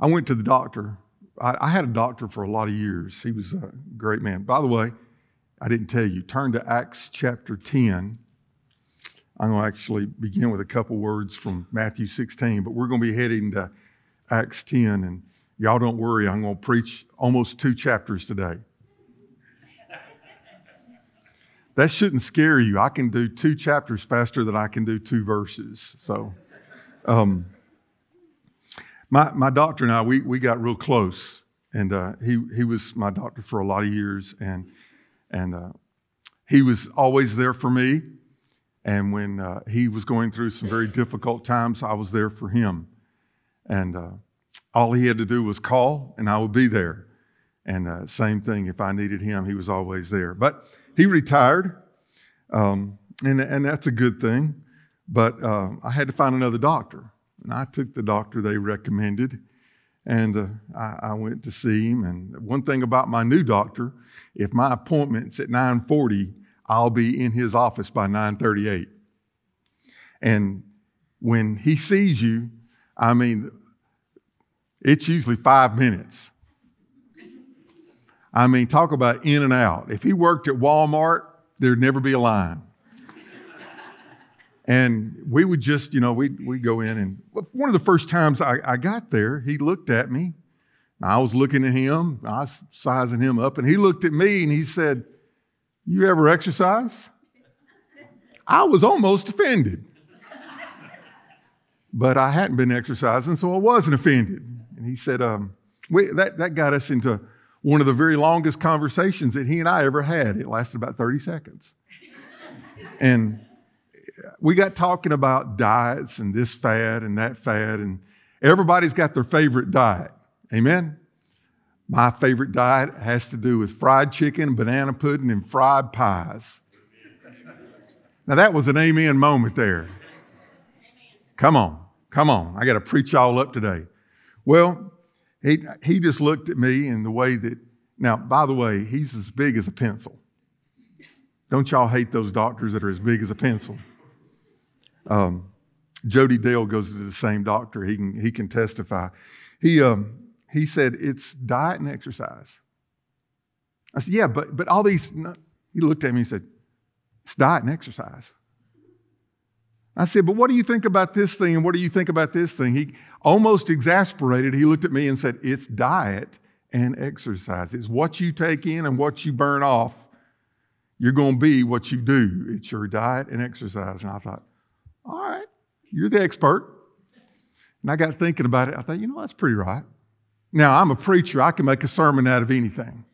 I went to the doctor. I, I, had a doctor for a lot of years. He was a great man. By the way, I didn't tell you. Turn to Acts chapter 10. I'm going to actually begin with a couple words from Matthew 16, but we're going to be heading to Acts 10. And y'all don't worry, I'm going to preach almost two chapters today. that shouldn't scare you. I can do two chapters faster than I can do two verses. So, um, my, my doctor and I, we, we got real close. And uh, he, he was my doctor for a lot of years. And, and uh, he was always there for me. And when uh, he was going through some very difficult times, I was there for him. And uh, all he had to do was call, and I would be there. And uh, same thing, if I needed him, he was always there. But he retired, um, and, and that's a good thing. But uh, I had to find another doctor. And I took the doctor they recommended, and uh, I, I went to see him. And one thing about my new doctor, if my appointment's at 940, I'll be in his office by 938. And when he sees you, I mean, it's usually five minutes. I mean, talk about in and out. If he worked at Walmart, there'd never be a line. And we would just, you know, we'd, we'd go in. And one of the first times I, I got there, he looked at me. I was looking at him, I was sizing him up, and he looked at me and he said, you ever exercise? I was almost offended. But I hadn't been exercising, so I wasn't offended. And he said, um, we, that, that got us into one of the very longest conversations that he and I ever had. It lasted about 30 seconds. and we got talking about diets and this fad and that fad, and everybody's got their favorite diet. Amen? My favorite diet has to do with fried chicken, banana pudding, and fried pies. Now, that was an amen moment there. Come on, come on. I got to preach y'all up today. Well, he, he just looked at me in the way that, now, by the way, he's as big as a pencil. Don't y'all hate those doctors that are as big as a pencil? Um, Jody Dale goes to the same doctor. He can, he can testify. He, um, he said, It's diet and exercise. I said, Yeah, but, but all these, no. he looked at me and said, It's diet and exercise. I said, But what do you think about this thing and what do you think about this thing? He almost exasperated. He looked at me and said, It's diet and exercise. It's what you take in and what you burn off. You're going to be what you do. It's your diet and exercise. And I thought, All right, you're the expert. And I got thinking about it. I thought, you know, that's pretty right. Now, I'm a preacher, I can make a sermon out of anything.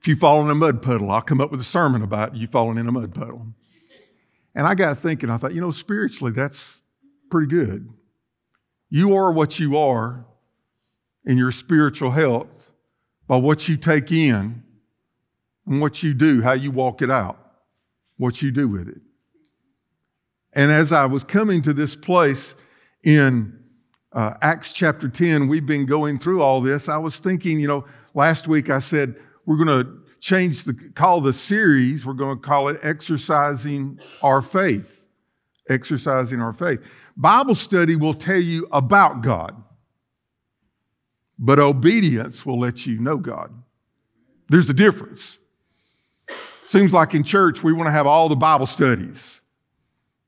if you fall in a mud puddle, I'll come up with a sermon about you falling in a mud puddle. And I got thinking, I thought, you know, spiritually, that's pretty good. You are what you are in your spiritual health by what you take in and what you do, how you walk it out, what you do with it. And as I was coming to this place in uh, Acts chapter 10, we've been going through all this. I was thinking, you know, last week I said we're going to change the call the series, we're going to call it Exercising Our Faith. Exercising Our Faith. Bible study will tell you about God, but obedience will let you know God. There's a difference. Seems like in church we want to have all the Bible studies.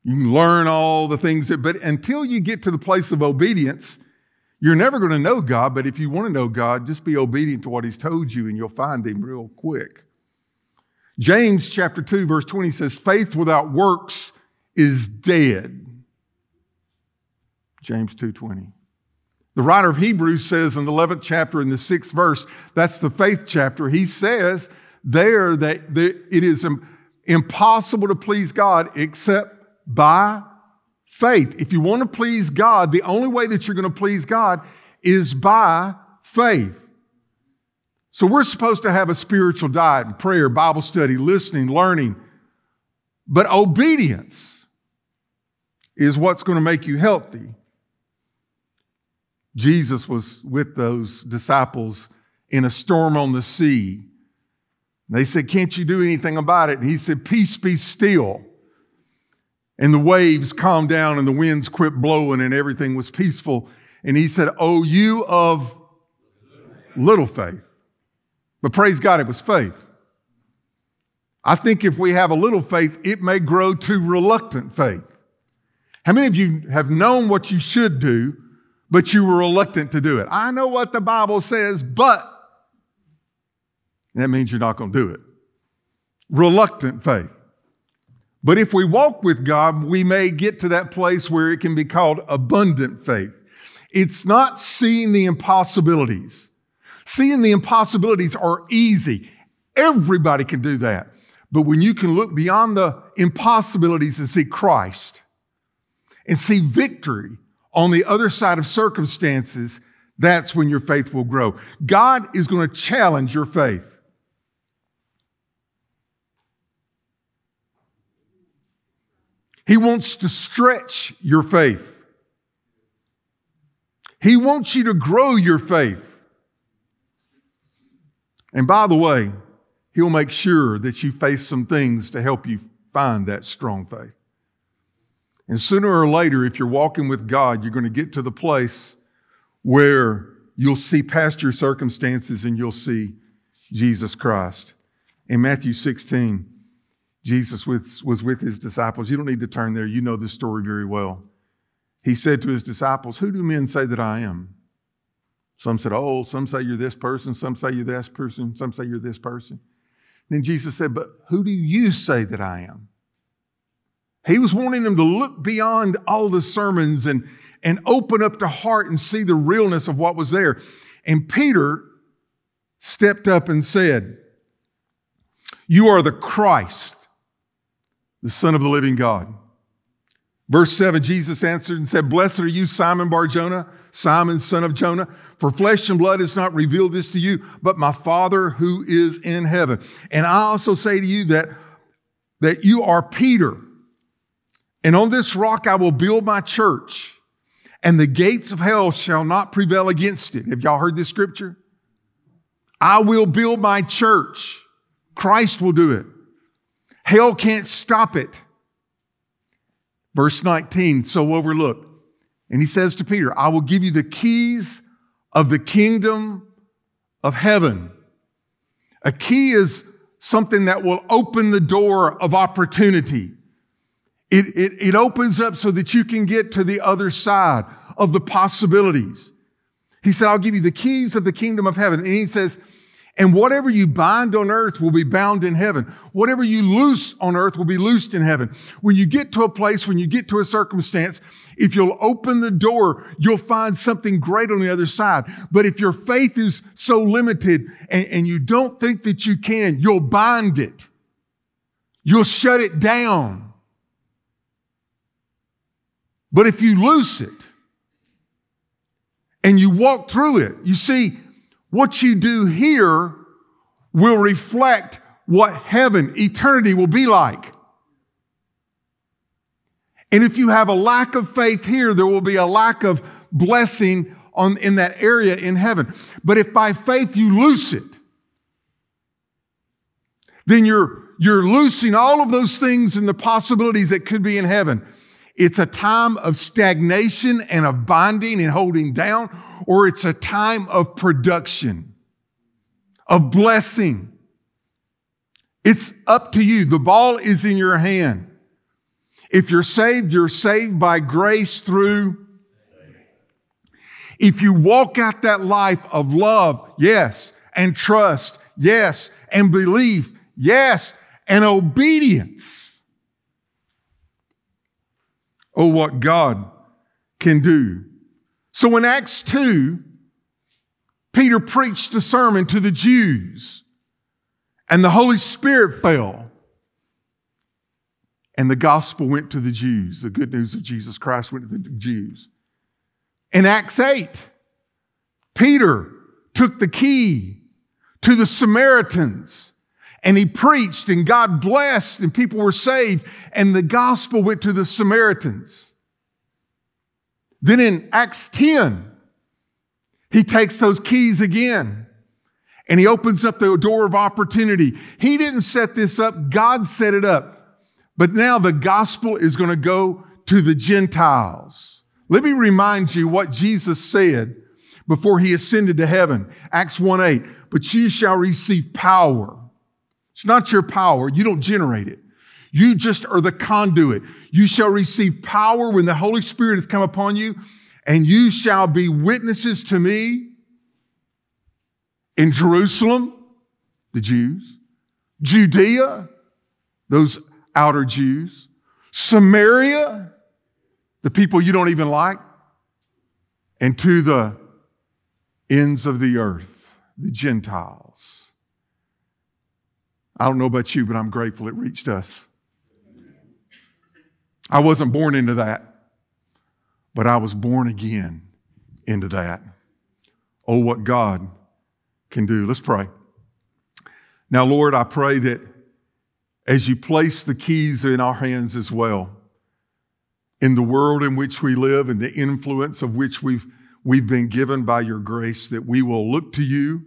You can learn all the things, that, but until you get to the place of obedience, you're never going to know God. But if you want to know God, just be obedient to what He's told you and you'll find Him real quick. James chapter 2, verse 20 says, Faith without works is dead. James 2:20. The writer of Hebrews says in the 11th chapter, in the sixth verse, that's the faith chapter, he says there that it is impossible to please God except by faith. If you want to please God, the only way that you're going to please God is by faith. So we're supposed to have a spiritual diet, and prayer, Bible study, listening, learning. But obedience is what's going to make you healthy. Jesus was with those disciples in a storm on the sea. They said, Can't you do anything about it? And he said, Peace be still. And the waves calmed down and the winds quit blowing and everything was peaceful. And he said, Oh, you of little faith. But praise God, it was faith. I think if we have a little faith, it may grow to reluctant faith. How many of you have known what you should do, but you were reluctant to do it? I know what the Bible says, but that means you're not going to do it. Reluctant faith. But if we walk with God, we may get to that place where it can be called abundant faith. It's not seeing the impossibilities. Seeing the impossibilities are easy. Everybody can do that. But when you can look beyond the impossibilities and see Christ and see victory on the other side of circumstances, that's when your faith will grow. God is going to challenge your faith. He wants to stretch your faith. He wants you to grow your faith. And by the way, He'll make sure that you face some things to help you find that strong faith. And sooner or later, if you're walking with God, you're going to get to the place where you'll see past your circumstances and you'll see Jesus Christ. In Matthew 16, Jesus was with his disciples. You don't need to turn there, you know this story very well. He said to his disciples, Who do men say that I am? Some said, Oh, some say you're this person, some say you're this person, some say you're this person. Then Jesus said, But who do you say that I am? He was wanting them to look beyond all the sermons and, and open up the heart and see the realness of what was there. And Peter stepped up and said, You are the Christ, the Son of the living God. Verse 7 Jesus answered and said, Blessed are you, Simon Barjona, Simon, son of Jonah, for flesh and blood has not revealed this to you, but my Father who is in heaven. And I also say to you that, that you are Peter, and on this rock I will build my church, and the gates of hell shall not prevail against it. Have y'all heard this scripture? I will build my church. Christ will do it. Hell can't stop it. Verse 19, so overlooked. And he says to Peter, I will give you the keys of the kingdom of heaven. A key is something that will open the door of opportunity. It, it, it opens up so that you can get to the other side of the possibilities. He said, I'll give you the keys of the kingdom of heaven. And he says, and whatever you bind on earth will be bound in heaven. Whatever you loose on earth will be loosed in heaven. When you get to a place, when you get to a circumstance, if you'll open the door, you'll find something great on the other side. But if your faith is so limited and, and you don't think that you can, you'll bind it. You'll shut it down. But if you loose it and you walk through it, you see, what you do here will reflect what heaven, eternity will be like. And if you have a lack of faith here, there will be a lack of blessing on, in that area in heaven. But if by faith you loose it, then you're, you're loosing all of those things and the possibilities that could be in heaven. It's a time of stagnation and of binding and holding down, or it's a time of production, of blessing. It's up to you. The ball is in your hand. If you're saved, you're saved by grace through. If you walk out that life of love, yes, and trust, yes, and belief, yes, and obedience Oh, what God can do. So in Acts 2, Peter preached a sermon to the Jews, and the Holy Spirit fell. And the gospel went to the Jews. The good news of Jesus Christ went to the Jews. In Acts 8, Peter took the key to the Samaritans and he preached and God blessed and people were saved and the gospel went to the Samaritans. Then in Acts 10, he takes those keys again and he opens up the door of opportunity. He didn't set this up, God set it up. But now the gospel is going to go to the Gentiles. Let me remind you what Jesus said before he ascended to heaven. Acts 1 8. But you shall receive power. It's not your power, you don't generate it. You just are the conduit. You shall receive power when the Holy Spirit has come upon you, and you shall be witnesses to me in Jerusalem, the Jews, Judea, those outer Jews, Samaria, the people you don't even like, and to the ends of the earth, the Gentiles. I don't know about you, but I'm grateful it reached us. I wasn't born into that, but I was born again into that. Oh, what God can do. Let's pray. Now, Lord, I pray that as you place the keys in our hands as well, in the world in which we live and the influence of which we've, we've been given by your grace, that we will look to you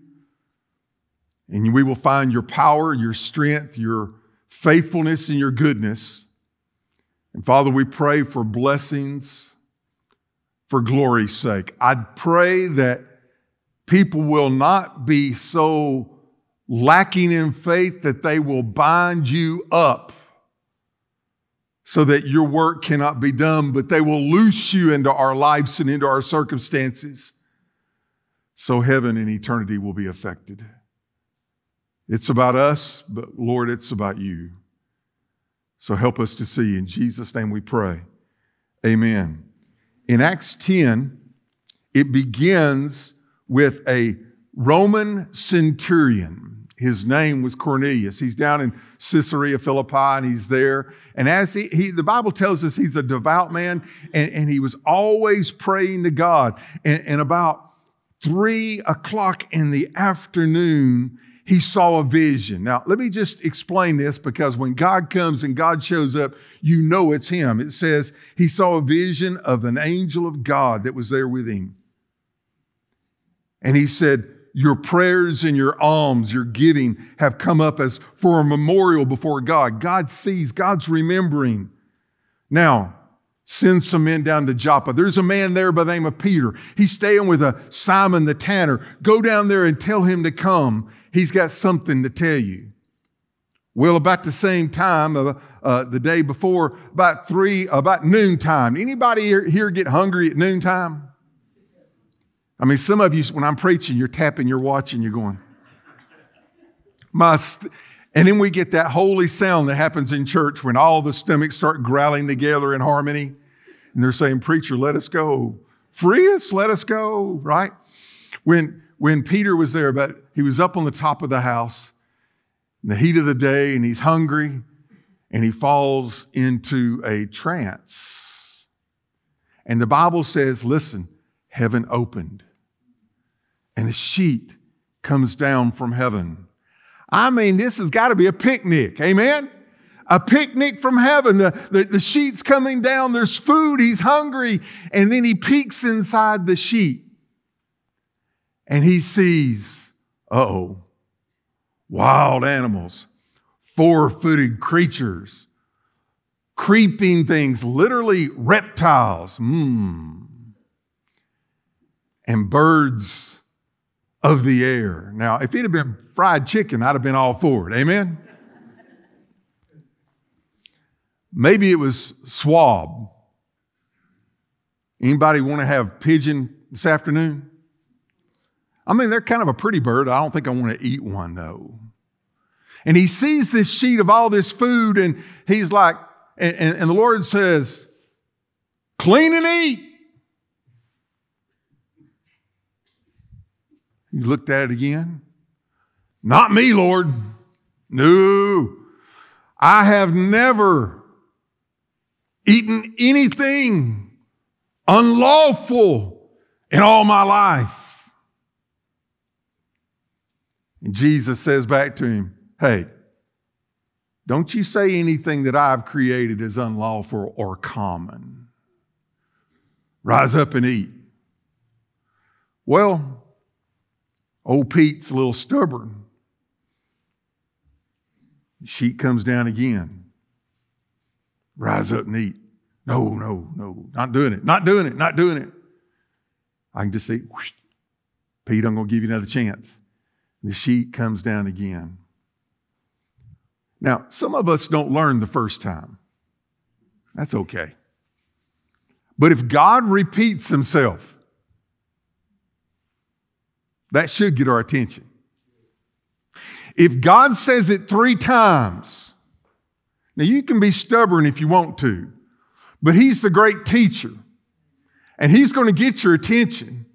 and we will find your power, your strength, your faithfulness, and your goodness. And Father, we pray for blessings for glory's sake. I pray that people will not be so lacking in faith that they will bind you up so that your work cannot be done, but they will loose you into our lives and into our circumstances so heaven and eternity will be affected. It's about us, but Lord, it's about you. So help us to see. In Jesus' name we pray. Amen. In Acts 10, it begins with a Roman centurion his name was Cornelius. He's down in Caesarea Philippi and he's there. And as he, he the Bible tells us he's a devout man and, and he was always praying to God. And, and about three o'clock in the afternoon, he saw a vision. Now, let me just explain this because when God comes and God shows up, you know it's him. It says he saw a vision of an angel of God that was there with him. And he said, your prayers and your alms, your giving have come up as for a memorial before God. God sees, God's remembering. Now, send some men down to Joppa. There's a man there by the name of Peter. He's staying with a Simon the tanner. Go down there and tell him to come. He's got something to tell you. Well, about the same time, uh, uh, the day before, about three, about noontime. Anybody here, get hungry at noontime? I mean, some of you, when I'm preaching, you're tapping your watch and you're going, my and then we get that holy sound that happens in church when all the stomachs start growling together in harmony. And they're saying, Preacher, let us go. Free us, let us go, right? When, when Peter was there, but he was up on the top of the house in the heat of the day and he's hungry and he falls into a trance. And the Bible says, listen, heaven opened and a sheet comes down from heaven. I mean, this has got to be a picnic. Amen? A picnic from heaven. The, the, the, sheet's coming down. There's food. He's hungry. And then he peeks inside the sheet and he sees, oh, wild animals, four footed creatures, creeping things, literally reptiles. Mmm and birds of the air. Now, if it had been fried chicken, I'd have been all for it. Amen? Maybe it was squab. Anybody want to have pigeon this afternoon? I mean, they're kind of a pretty bird. I don't think I want to eat one though. And he sees this sheet of all this food, and he's like, and, and, and the Lord says, clean and eat. He looked at it again. Not me, Lord. No. I have never eaten anything unlawful in all my life. And Jesus says back to him, Hey, don't you say anything that I've created is unlawful or common. Rise up and eat. Well, Old Pete's a little stubborn. The sheet comes down again. Rise up and eat. No, no, no, not doing it, not doing it, not doing it. I can just say, Pete, I'm going to give you another chance. The sheet comes down again. Now, some of us don't learn the first time. That's okay. But if God repeats himself, that should get our attention. If God says it three times, now you can be stubborn if you want to, but He's the great teacher. And He's going to get your attention.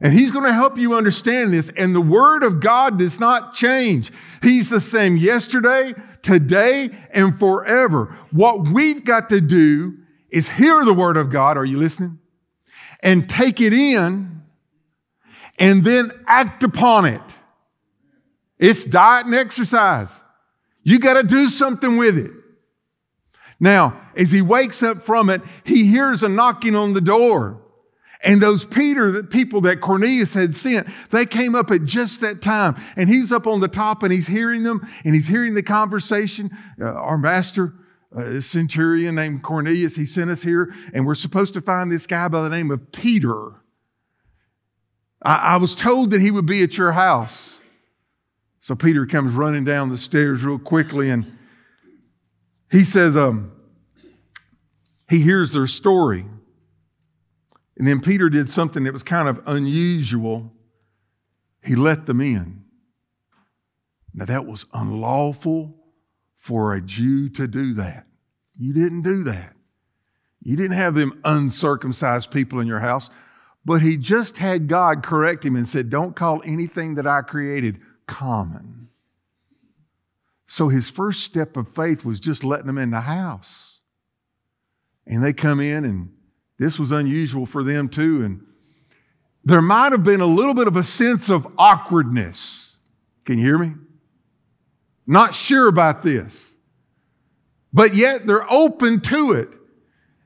And He's going to help you understand this. And the Word of God does not change. He's the same yesterday, today, and forever. What we've got to do is hear the Word of God. Are you listening? And take it in and then act upon it. It's diet and exercise. You got to do something with it. Now, as he wakes up from it, he hears a knocking on the door. And those Peter, the people that Cornelius had sent, they came up at just that time. And he's up on the top and he's hearing them and he's hearing the conversation. Uh, our master, a centurion named Cornelius, he sent us here and we're supposed to find this guy by the name of Peter. I, I was told that he would be at your house. So Peter comes running down the stairs real quickly and he says, um, he hears their story. And then Peter did something that was kind of unusual. He let them in. Now, that was unlawful for a Jew to do that. You didn't do that. You didn't have them uncircumcised people in your house, but he just had God correct him and said, Don't call anything that I created common. So his first step of faith was just letting them in the house. And they come in, and this was unusual for them too. And there might have been a little bit of a sense of awkwardness. Can you hear me? Not sure about this. But yet they're open to it.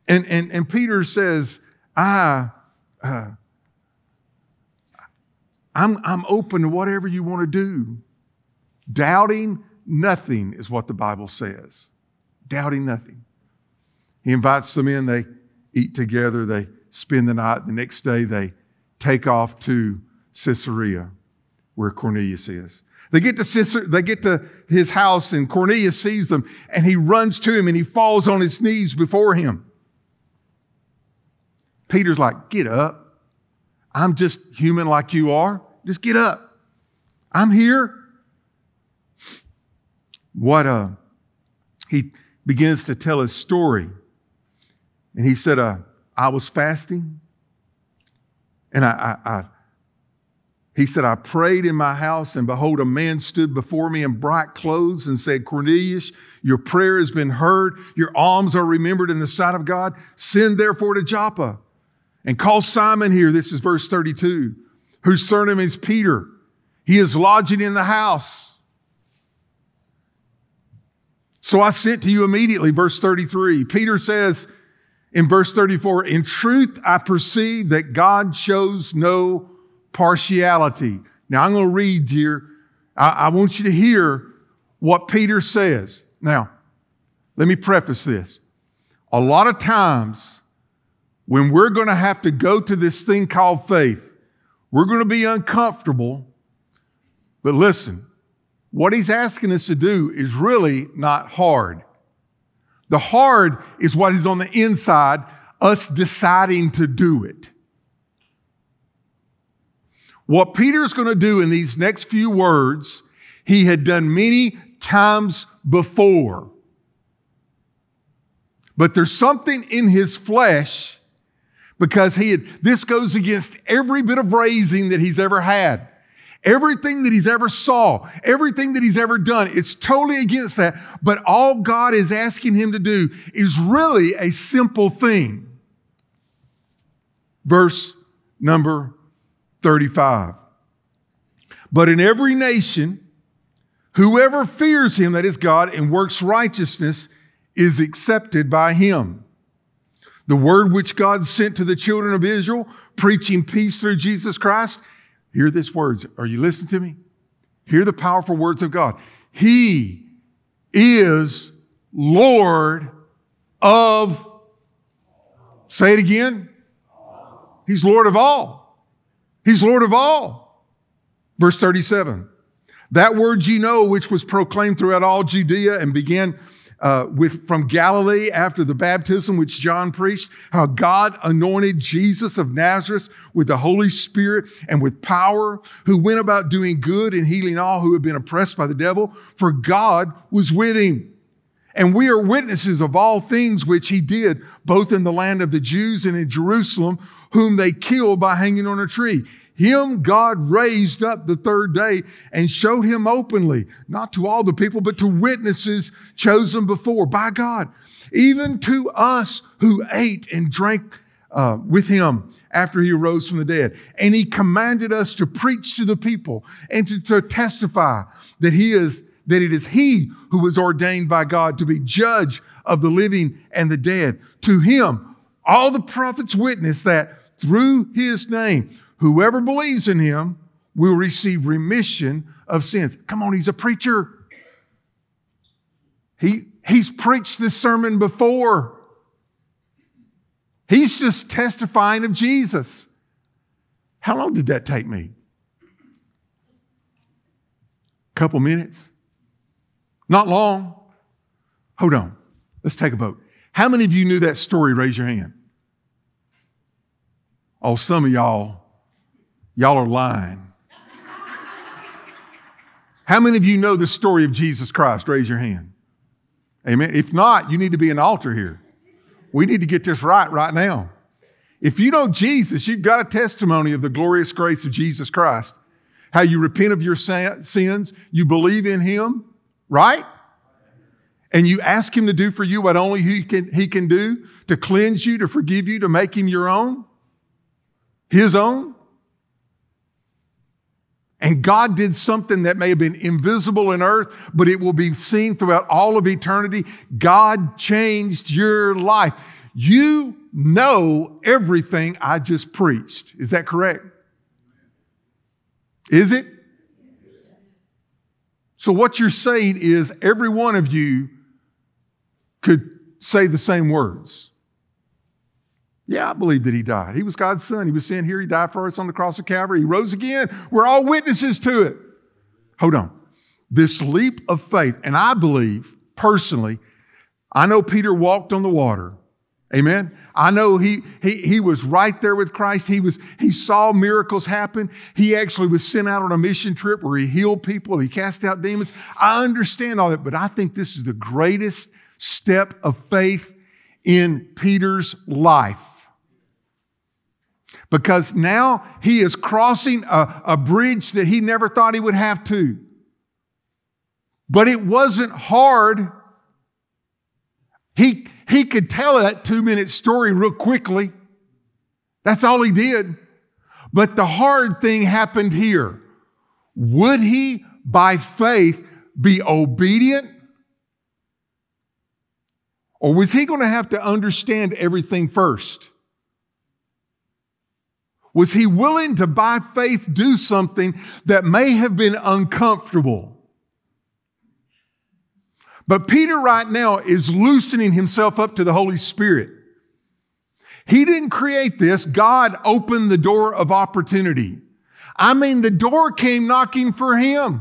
And, and, and Peter says, I, uh, I'm, I'm open to whatever you want to do. Doubting nothing is what the Bible says. Doubting nothing. He invites them in, they eat together, they spend the night. The next day, they take off to Caesarea, where Cornelius is. They get to Caesar, they get to his house, and Cornelius sees them, and he runs to him and he falls on his knees before him. Peter's like, Get up. I'm just human like you are. Just get up. I'm here. What uh, he begins to tell his story. And he said, uh, I was fasting, and I, I, I he said, I prayed in my house, and behold, a man stood before me in bright clothes and said, Cornelius, your prayer has been heard. Your alms are remembered in the sight of God. Send therefore to Joppa and call Simon here. This is verse 32, whose surname is Peter. He is lodging in the house. So I sent to you immediately, verse 33. Peter says in verse 34, In truth, I perceive that God shows no partiality. Now I'm going to read here. I, I want you to hear what Peter says. Now, let me preface this. A lot of times, when we're going to have to go to this thing called faith, we're going to be uncomfortable. But listen, what he's asking us to do is really not hard. The hard is what is on the inside, us deciding to do it. What Peter's going to do in these next few words, he had done many times before. But there's something in his flesh because he had, this goes against every bit of raising that he's ever had. Everything that he's ever saw, everything that he's ever done, it's totally against that. But all God is asking him to do is really a simple thing. Verse number 35. But in every nation, whoever fears him, that is God, and works righteousness is accepted by him. The word which God sent to the children of Israel, preaching peace through Jesus Christ, Hear these words. Are you listening to me? Hear the powerful words of God. He is Lord of Say it again. He's Lord of all. He's Lord of all. Verse 37. That word you know, which was proclaimed throughout all Judea and began uh, with from Galilee after the baptism which John preached, how God anointed Jesus of Nazareth with the Holy Spirit and with power, who went about doing good and healing all who had been oppressed by the devil, for God was with him. And we are witnesses of all things which he did, both in the land of the Jews and in Jerusalem, whom they killed by hanging on a tree. Him God raised up the third day and showed him openly, not to all the people, but to witnesses chosen before by God, even to us who ate and drank uh, with him after he arose from the dead. And he commanded us to preach to the people and to, to testify that he is, that it is he who was ordained by God to be judge of the living and the dead. To him, all the prophets witness that through his name, Whoever believes in him will receive remission of sins. Come on, he's a preacher. He, he's preached this sermon before. He's just testifying of Jesus. How long did that take me? A couple minutes? Not long. Hold on. Let's take a vote. How many of you knew that story? Raise your hand. Oh, some of y'all Y'all are lying. How many of you know the story of Jesus Christ? Raise your hand. Amen. If not, you need to be an altar here. We need to get this right right now. If you know Jesus, you've got a testimony of the glorious grace of Jesus Christ. How you repent of your sins, you believe in Him, right? And you ask Him to do for you what only He can, he can do to cleanse you, to forgive you, to make Him your own, His own. And God did something that may have been invisible in earth, but it will be seen throughout all of eternity. God changed your life. You know everything I just preached. Is that correct? Is it? So, what you're saying is every one of you could say the same words. Yeah, I believe that he died. He was God's son. He was sent here. He died for us on the cross of Calvary. He rose again. We're all witnesses to it. Hold on. This leap of faith, and I believe personally, I know Peter walked on the water. Amen. I know he, he, he was right there with Christ. He was, he saw miracles happen. He actually was sent out on a mission trip where he healed people. He cast out demons. I understand all that, but I think this is the greatest step of faith in Peter's life because now he is crossing a, a bridge that he never thought he would have to. But it wasn't hard. He, he could tell that two minute story real quickly. That's all he did. But the hard thing happened here. Would he, by faith, be obedient? Or was he going to have to understand everything first? Was he willing to, by faith, do something that may have been uncomfortable? But Peter, right now, is loosening himself up to the Holy Spirit. He didn't create this, God opened the door of opportunity. I mean, the door came knocking for him.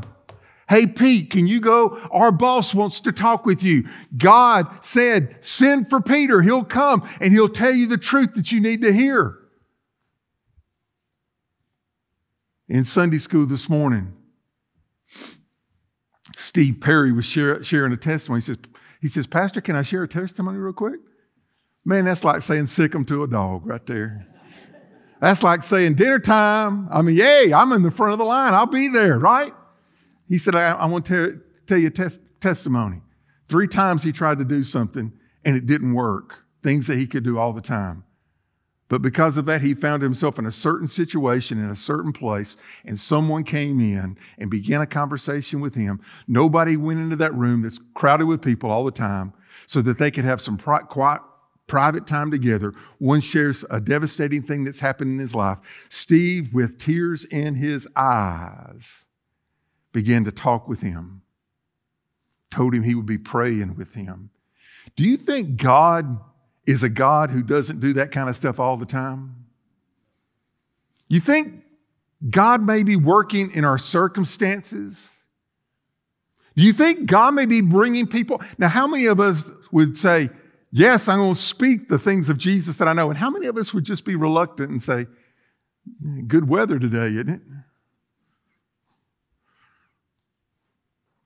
Hey, Pete, can you go? Our boss wants to talk with you. God said, send for Peter. He'll come and he'll tell you the truth that you need to hear. In Sunday school this morning, Steve Perry was share, sharing a testimony. He says, he says, Pastor, can I share a testimony real quick? Man, that's like saying sick 'em to a dog right there. That's like saying dinner time. I mean, yay, I'm in the front of the line. I'll be there, right? He said, I, I want to tell, you a tes- testimony. Three times he tried to do something and it didn't work. Things that he could do all the time. But because of that, he found himself in a certain situation in a certain place, and someone came in and began a conversation with him. Nobody went into that room that's crowded with people all the time so that they could have some quiet, private time together. One shares a devastating thing that's happened in his life. Steve, with tears in his eyes, began to talk with him, told him he would be praying with him. Do you think God is a God who doesn't do that kind of stuff all the time? You think God may be working in our circumstances? Do you think God may be bringing people? Now, how many of us would say, Yes, I'm going to speak the things of Jesus that I know? And how many of us would just be reluctant and say, Good weather today, isn't it?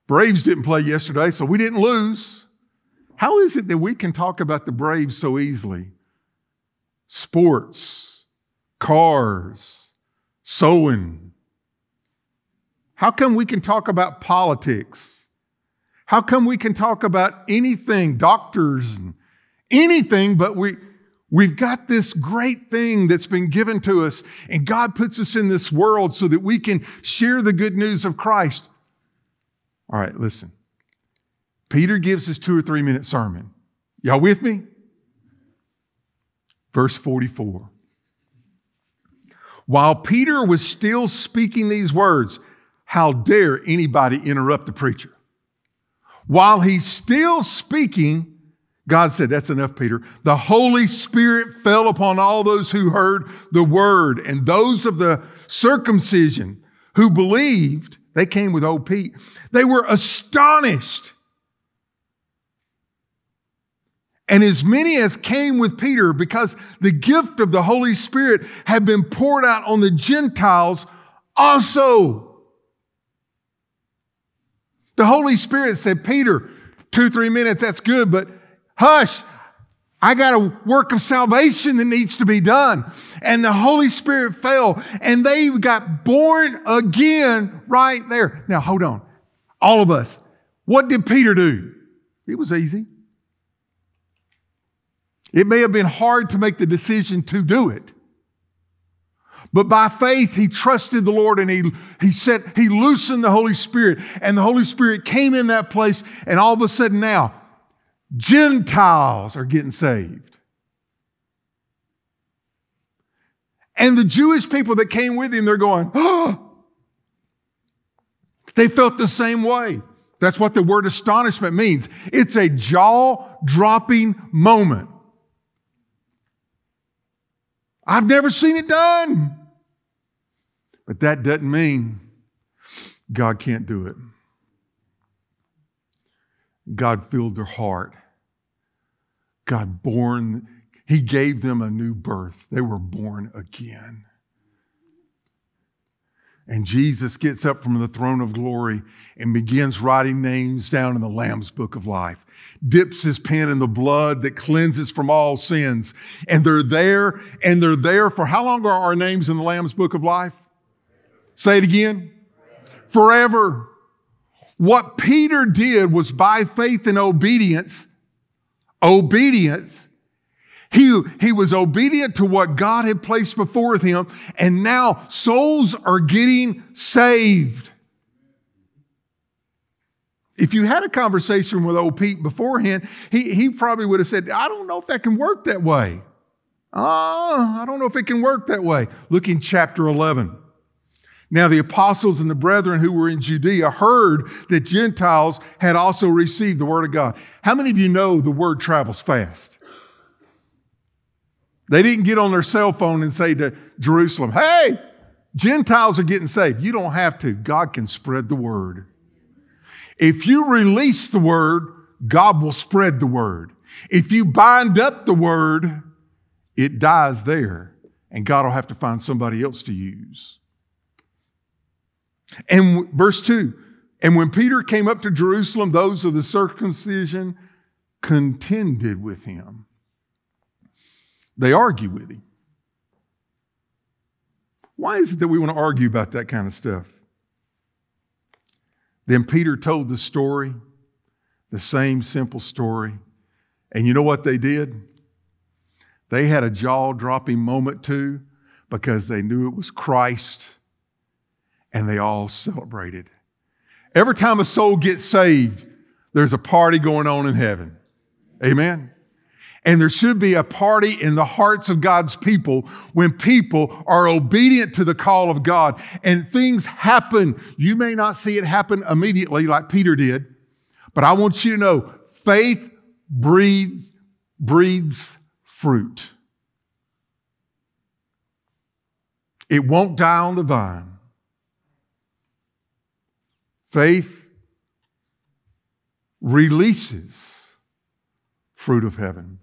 Braves didn't play yesterday, so we didn't lose. How is it that we can talk about the Braves so easily? Sports, cars, sewing. How come we can talk about politics? How come we can talk about anything, doctors, and anything, but we, we've got this great thing that's been given to us, and God puts us in this world so that we can share the good news of Christ. All right, listen. Peter gives his two or three minute sermon. Y'all with me? Verse 44. While Peter was still speaking these words, how dare anybody interrupt the preacher? While he's still speaking, God said, That's enough, Peter. The Holy Spirit fell upon all those who heard the word, and those of the circumcision who believed, they came with old Pete. They were astonished and as many as came with Peter, because the gift of the Holy Spirit had been poured out on the Gentiles also. The Holy Spirit said, Peter, two, three minutes, that's good, but hush, I got a work of salvation that needs to be done. And the Holy Spirit fell, and they got born again right there. Now, hold on. All of us. What did Peter do? It was easy. It may have been hard to make the decision to do it. But by faith, he trusted the Lord and he, he said, he loosened the Holy Spirit, and the Holy Spirit came in that place, and all of a sudden now, Gentiles are getting saved. And the Jewish people that came with him, they're going, oh! They felt the same way. That's what the word astonishment means. It's a jaw dropping moment. I've never seen it done. But that doesn't mean God can't do it. God filled their heart. God born, He gave them a new birth. They were born again. And Jesus gets up from the throne of glory and begins writing names down in the Lamb's book of life, dips his pen in the blood that cleanses from all sins. And they're there, and they're there for how long are our names in the Lamb's book of life? Say it again. Forever. What Peter did was by faith and obedience, obedience, he, he was obedient to what God had placed before him, and now souls are getting saved. If you had a conversation with old Pete beforehand, he, he probably would have said, I don't know if that can work that way. Oh, I don't know if it can work that way. Look in chapter 11. Now, the apostles and the brethren who were in Judea heard that Gentiles had also received the word of God. How many of you know the word travels fast? They didn't get on their cell phone and say to Jerusalem, hey, Gentiles are getting saved. You don't have to. God can spread the word. If you release the word, God will spread the word. If you bind up the word, it dies there, and God will have to find somebody else to use. And verse 2 And when Peter came up to Jerusalem, those of the circumcision contended with him. They argue with him. Why is it that we want to argue about that kind of stuff? Then Peter told the story, the same simple story. And you know what they did? They had a jaw dropping moment too because they knew it was Christ and they all celebrated. Every time a soul gets saved, there's a party going on in heaven. Amen. And there should be a party in the hearts of God's people when people are obedient to the call of God and things happen. You may not see it happen immediately like Peter did, but I want you to know faith breeds, breeds fruit. It won't die on the vine. Faith releases fruit of heaven.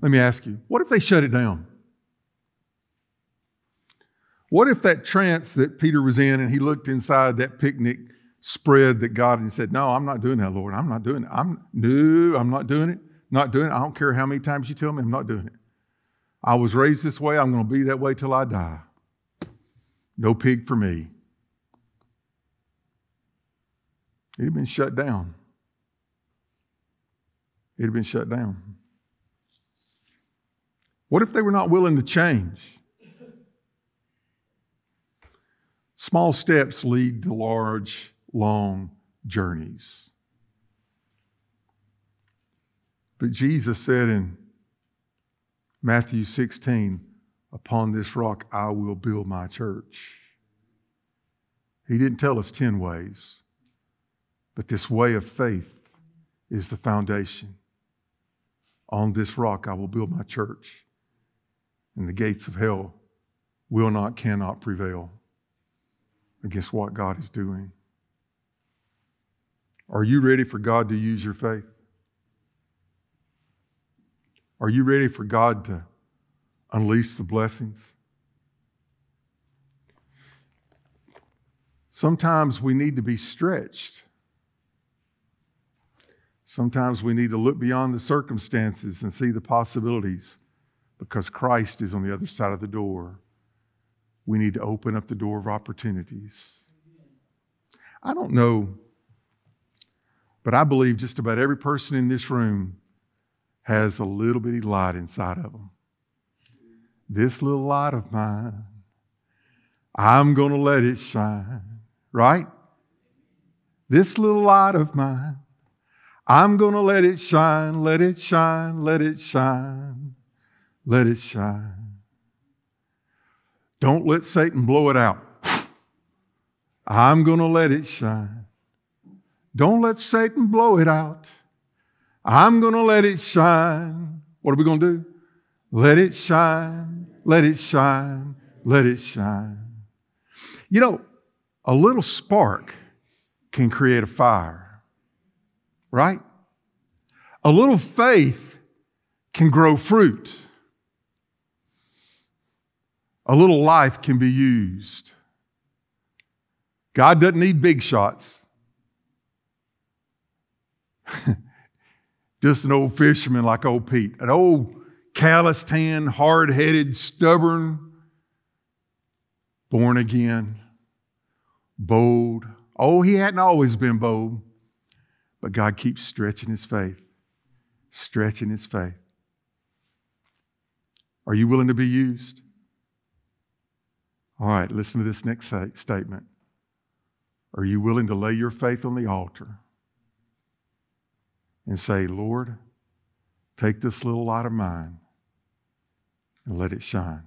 Let me ask you what if they shut it down? What if that trance that Peter was in and he looked inside that picnic spread that God and said, No, I'm not doing that, Lord. I'm not doing it. I'm no, I'm not doing it. Not doing it. I don't care how many times you tell me I'm not doing it. I was raised this way, I'm going to be that way till I die. No pig for me. It had been shut down. It had been shut down. What if they were not willing to change? Small steps lead to large, long journeys. But Jesus said in Matthew 16, Upon this rock I will build my church. He didn't tell us 10 ways, but this way of faith is the foundation. On this rock I will build my church, and the gates of hell will not, cannot prevail against what God is doing. Are you ready for God to use your faith? Are you ready for God to unleash the blessings? Sometimes we need to be stretched. Sometimes we need to look beyond the circumstances and see the possibilities because Christ is on the other side of the door. We need to open up the door of opportunities. I don't know, but I believe just about every person in this room has a little bitty light inside of them. This little light of mine, I'm going to let it shine, right? This little light of mine, I'm going to let it shine, let it shine, let it shine, let it shine. Don't let Satan blow it out. I'm going to let it shine. Don't let Satan blow it out. I'm going to let it shine. What are we going to do? Let it shine, let it shine, let it shine. You know, a little spark can create a fire, right? A little faith can grow fruit. A little life can be used. God doesn't need big shots. Just an old fisherman like old Pete, an old calloused hand, hard headed, stubborn, born again, bold. Oh, he hadn't always been bold, but God keeps stretching his faith, stretching his faith. Are you willing to be used? All right, listen to this next statement. Are you willing to lay your faith on the altar? and say, Lord, take this little light of mine and let it shine.